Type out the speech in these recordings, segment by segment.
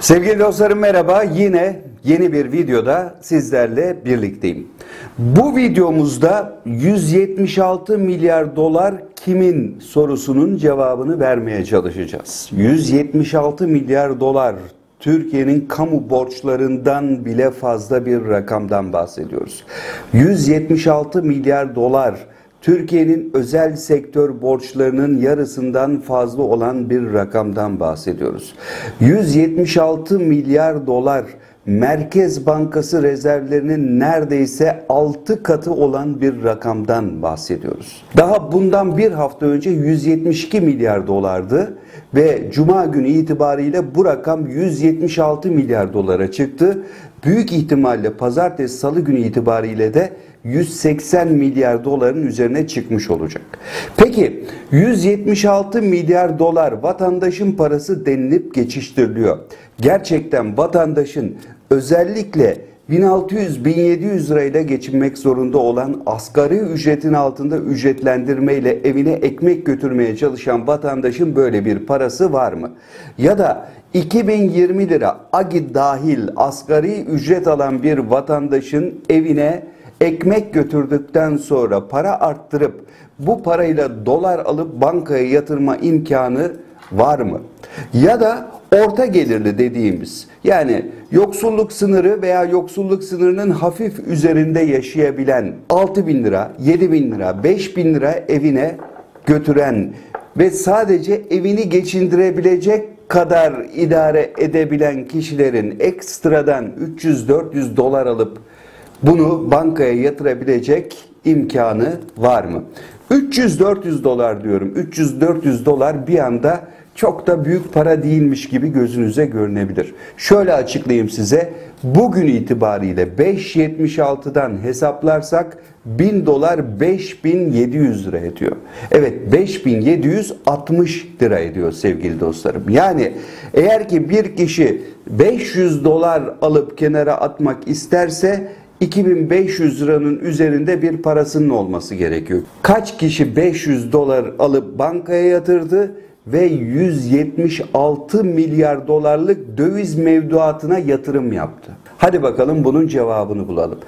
Sevgili dostlarım merhaba. Yine yeni bir videoda sizlerle birlikteyim. Bu videomuzda 176 milyar dolar kimin sorusunun cevabını vermeye çalışacağız. 176 milyar dolar Türkiye'nin kamu borçlarından bile fazla bir rakamdan bahsediyoruz. 176 milyar dolar Türkiye'nin özel sektör borçlarının yarısından fazla olan bir rakamdan bahsediyoruz. 176 milyar dolar Merkez Bankası rezervlerinin neredeyse 6 katı olan bir rakamdan bahsediyoruz. Daha bundan bir hafta önce 172 milyar dolardı ve cuma günü itibariyle bu rakam 176 milyar dolara çıktı. Büyük ihtimalle pazartesi salı günü itibariyle de 180 milyar doların üzerine çıkmış olacak. Peki 176 milyar dolar vatandaşın parası denilip geçiştiriliyor. Gerçekten vatandaşın özellikle 1600-1700 lirayla geçinmek zorunda olan asgari ücretin altında ücretlendirmeyle evine ekmek götürmeye çalışan vatandaşın böyle bir parası var mı? Ya da 2020 lira agi dahil asgari ücret alan bir vatandaşın evine ekmek götürdükten sonra para arttırıp bu parayla dolar alıp bankaya yatırma imkanı var mı? Ya da orta gelirli dediğimiz yani yoksulluk sınırı veya yoksulluk sınırının hafif üzerinde yaşayabilen 6 bin lira, 7 bin lira, 5 bin lira evine götüren ve sadece evini geçindirebilecek kadar idare edebilen kişilerin ekstradan 300-400 dolar alıp bunu bankaya yatırabilecek imkanı var mı? 300-400 dolar diyorum. 300-400 dolar bir anda çok da büyük para değilmiş gibi gözünüze görünebilir. Şöyle açıklayayım size. Bugün itibariyle 5.76'dan hesaplarsak 1000 dolar 5700 lira ediyor. Evet 5760 lira ediyor sevgili dostlarım. Yani eğer ki bir kişi 500 dolar alıp kenara atmak isterse 2500 liranın üzerinde bir parasının olması gerekiyor. Kaç kişi 500 dolar alıp bankaya yatırdı ve 176 milyar dolarlık döviz mevduatına yatırım yaptı? Hadi bakalım bunun cevabını bulalım.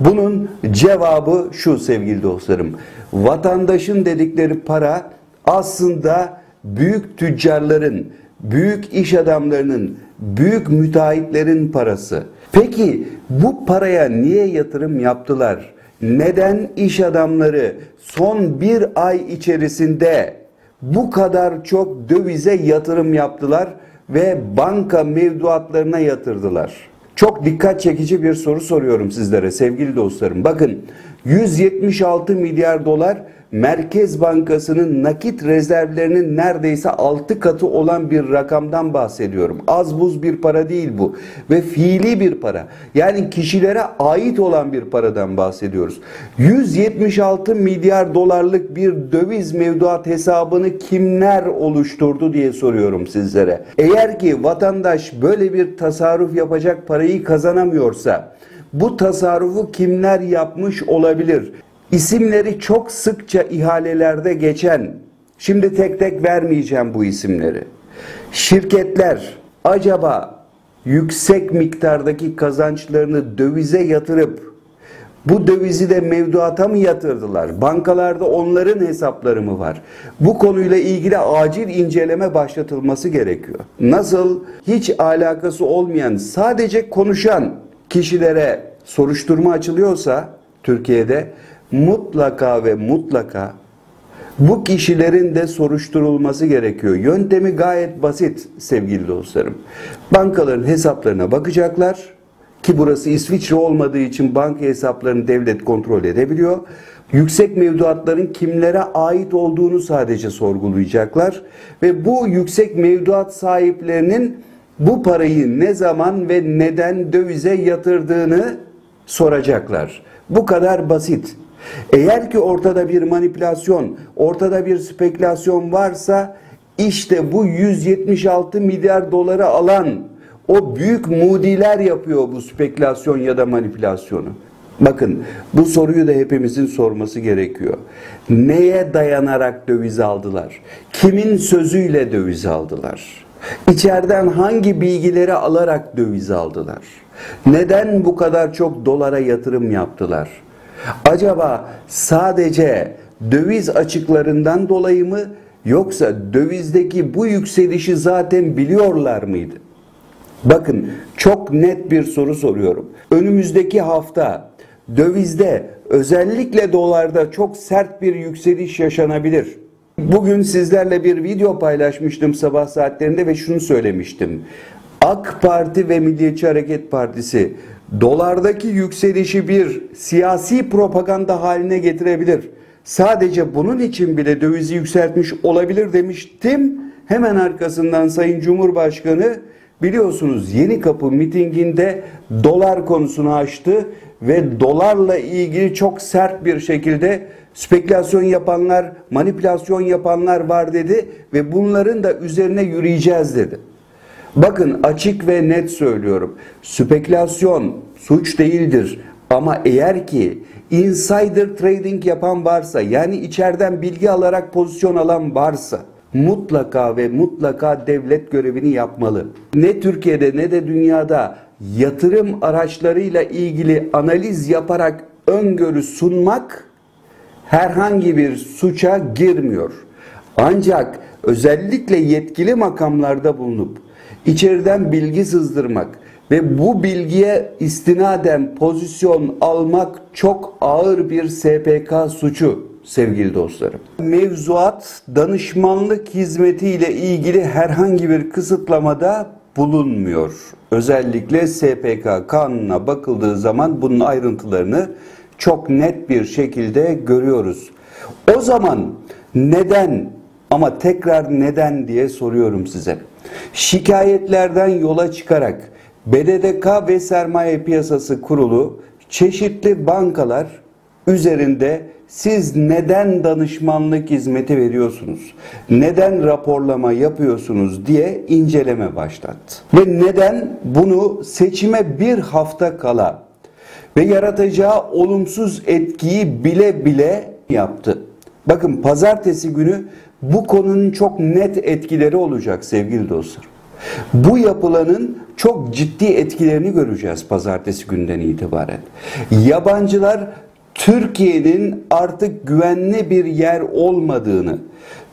Bunun cevabı şu sevgili dostlarım. Vatandaşın dedikleri para aslında büyük tüccarların, büyük iş adamlarının, büyük müteahhitlerin parası. Peki bu paraya niye yatırım yaptılar? Neden iş adamları son bir ay içerisinde bu kadar çok dövize yatırım yaptılar ve banka mevduatlarına yatırdılar? Çok dikkat çekici bir soru soruyorum sizlere sevgili dostlarım. Bakın 176 milyar dolar Merkez Bankası'nın nakit rezervlerinin neredeyse 6 katı olan bir rakamdan bahsediyorum. Az buz bir para değil bu ve fiili bir para. Yani kişilere ait olan bir paradan bahsediyoruz. 176 milyar dolarlık bir döviz mevduat hesabını kimler oluşturdu diye soruyorum sizlere. Eğer ki vatandaş böyle bir tasarruf yapacak parayı kazanamıyorsa bu tasarrufu kimler yapmış olabilir? İsimleri çok sıkça ihalelerde geçen, şimdi tek tek vermeyeceğim bu isimleri. Şirketler acaba yüksek miktardaki kazançlarını dövize yatırıp bu dövizi de mevduata mı yatırdılar? Bankalarda onların hesapları mı var? Bu konuyla ilgili acil inceleme başlatılması gerekiyor. Nasıl hiç alakası olmayan sadece konuşan kişilere soruşturma açılıyorsa Türkiye'de mutlaka ve mutlaka bu kişilerin de soruşturulması gerekiyor. Yöntemi gayet basit sevgili dostlarım. Bankaların hesaplarına bakacaklar ki burası İsviçre olmadığı için banka hesaplarını devlet kontrol edebiliyor. Yüksek mevduatların kimlere ait olduğunu sadece sorgulayacaklar ve bu yüksek mevduat sahiplerinin bu parayı ne zaman ve neden dövize yatırdığını soracaklar. Bu kadar basit. Eğer ki ortada bir manipülasyon, ortada bir spekülasyon varsa işte bu 176 milyar doları alan o büyük mudiler yapıyor bu spekülasyon ya da manipülasyonu. Bakın bu soruyu da hepimizin sorması gerekiyor. Neye dayanarak döviz aldılar? Kimin sözüyle döviz aldılar? İçeriden hangi bilgileri alarak döviz aldılar? Neden bu kadar çok dolara yatırım yaptılar? Acaba sadece döviz açıklarından dolayı mı yoksa dövizdeki bu yükselişi zaten biliyorlar mıydı? Bakın çok net bir soru soruyorum. Önümüzdeki hafta dövizde özellikle dolarda çok sert bir yükseliş yaşanabilir. Bugün sizlerle bir video paylaşmıştım sabah saatlerinde ve şunu söylemiştim. AK Parti ve Milliyetçi Hareket Partisi dolardaki yükselişi bir siyasi propaganda haline getirebilir. Sadece bunun için bile dövizi yükseltmiş olabilir demiştim. Hemen arkasından Sayın Cumhurbaşkanı biliyorsunuz Yeni Kapı mitinginde dolar konusunu açtı ve dolarla ilgili çok sert bir şekilde spekülasyon yapanlar, manipülasyon yapanlar var dedi ve bunların da üzerine yürüyeceğiz dedi. Bakın açık ve net söylüyorum. Spekülasyon suç değildir. Ama eğer ki insider trading yapan varsa yani içeriden bilgi alarak pozisyon alan varsa mutlaka ve mutlaka devlet görevini yapmalı. Ne Türkiye'de ne de dünyada yatırım araçlarıyla ilgili analiz yaparak öngörü sunmak herhangi bir suça girmiyor. Ancak özellikle yetkili makamlarda bulunup içeriden bilgi sızdırmak ve bu bilgiye istinaden pozisyon almak çok ağır bir SPK suçu sevgili dostlarım. Mevzuat danışmanlık hizmeti ile ilgili herhangi bir kısıtlamada bulunmuyor. Özellikle SPK kanuna bakıldığı zaman bunun ayrıntılarını çok net bir şekilde görüyoruz. O zaman neden ama tekrar neden diye soruyorum size. Şikayetlerden yola çıkarak BDDK ve Sermaye Piyasası Kurulu çeşitli bankalar üzerinde siz neden danışmanlık hizmeti veriyorsunuz? Neden raporlama yapıyorsunuz diye inceleme başlattı. Ve neden bunu seçime bir hafta kala ve yaratacağı olumsuz etkiyi bile bile yaptı. Bakın pazartesi günü bu konunun çok net etkileri olacak sevgili dostlar. Bu yapılanın çok ciddi etkilerini göreceğiz pazartesi günden itibaren. Yabancılar Türkiye'nin artık güvenli bir yer olmadığını,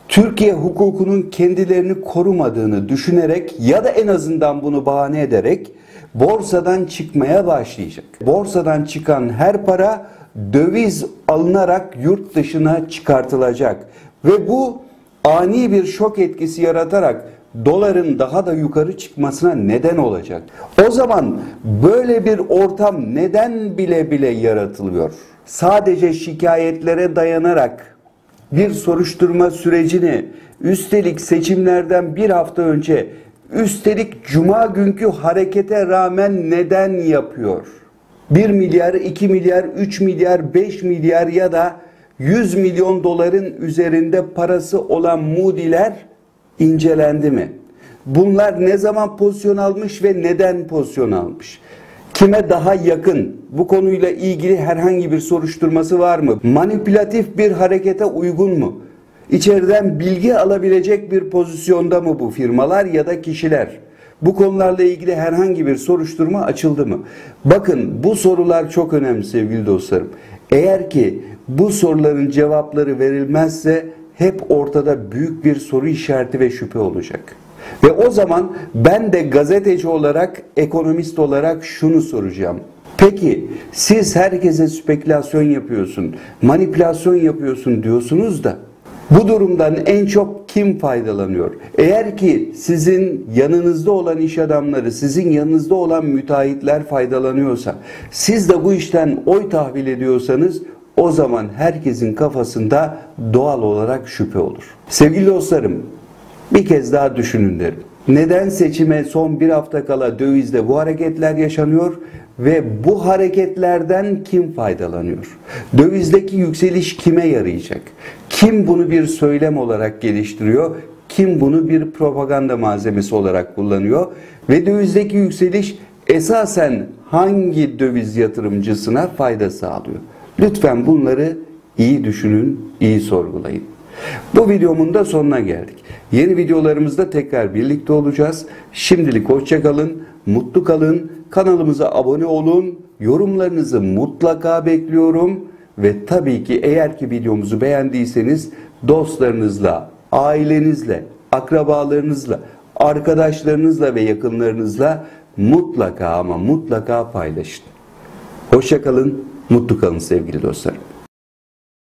Türkiye hukukunun kendilerini korumadığını düşünerek ya da en azından bunu bahane ederek borsadan çıkmaya başlayacak. Borsadan çıkan her para döviz alınarak yurt dışına çıkartılacak ve bu ani bir şok etkisi yaratarak doların daha da yukarı çıkmasına neden olacak. O zaman böyle bir ortam neden bile bile yaratılıyor? Sadece şikayetlere dayanarak bir soruşturma sürecini üstelik seçimlerden bir hafta önce üstelik cuma günkü harekete rağmen neden yapıyor? 1 milyar, 2 milyar, 3 milyar, 5 milyar ya da 100 milyon doların üzerinde parası olan Moody'ler incelendi mi? Bunlar ne zaman pozisyon almış ve neden pozisyon almış? Kime daha yakın? Bu konuyla ilgili herhangi bir soruşturması var mı? Manipülatif bir harekete uygun mu? İçeriden bilgi alabilecek bir pozisyonda mı bu firmalar ya da kişiler? Bu konularla ilgili herhangi bir soruşturma açıldı mı? Bakın bu sorular çok önemli sevgili dostlarım. Eğer ki bu soruların cevapları verilmezse hep ortada büyük bir soru işareti ve şüphe olacak. Ve o zaman ben de gazeteci olarak, ekonomist olarak şunu soracağım. Peki siz herkese spekülasyon yapıyorsun, manipülasyon yapıyorsun diyorsunuz da bu durumdan en çok kim faydalanıyor? Eğer ki sizin yanınızda olan iş adamları, sizin yanınızda olan müteahhitler faydalanıyorsa, siz de bu işten oy tahvil ediyorsanız o zaman herkesin kafasında doğal olarak şüphe olur. Sevgili dostlarım, bir kez daha düşünün derim. Neden seçime son bir hafta kala dövizde bu hareketler yaşanıyor ve bu hareketlerden kim faydalanıyor? Dövizdeki yükseliş kime yarayacak? Kim bunu bir söylem olarak geliştiriyor? Kim bunu bir propaganda malzemesi olarak kullanıyor? Ve dövizdeki yükseliş esasen hangi döviz yatırımcısına fayda sağlıyor? Lütfen bunları iyi düşünün, iyi sorgulayın. Bu videomun da sonuna geldik. Yeni videolarımızda tekrar birlikte olacağız. Şimdilik hoşça kalın, mutlu kalın, kanalımıza abone olun, yorumlarınızı mutlaka bekliyorum ve tabii ki eğer ki videomuzu beğendiyseniz dostlarınızla, ailenizle, akrabalarınızla, arkadaşlarınızla ve yakınlarınızla mutlaka ama mutlaka paylaşın. Hoşça kalın, mutlu kalın sevgili dostlarım.